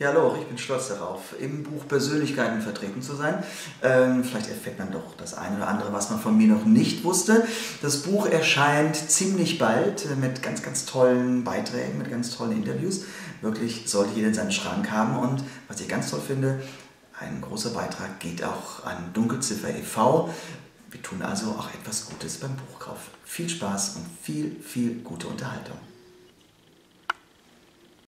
Ja, hallo, ich bin stolz darauf, im Buch Persönlichkeiten vertreten zu sein. Ähm, vielleicht erfährt man doch das eine oder andere, was man von mir noch nicht wusste. Das Buch erscheint ziemlich bald äh, mit ganz, ganz tollen Beiträgen, mit ganz tollen Interviews. Wirklich sollte jeder in seinen Schrank haben. Und was ich ganz toll finde, ein großer Beitrag geht auch an Dunkelziffer e.V. Wir tun also auch etwas Gutes beim Buchkauf. Viel Spaß und viel, viel gute Unterhaltung.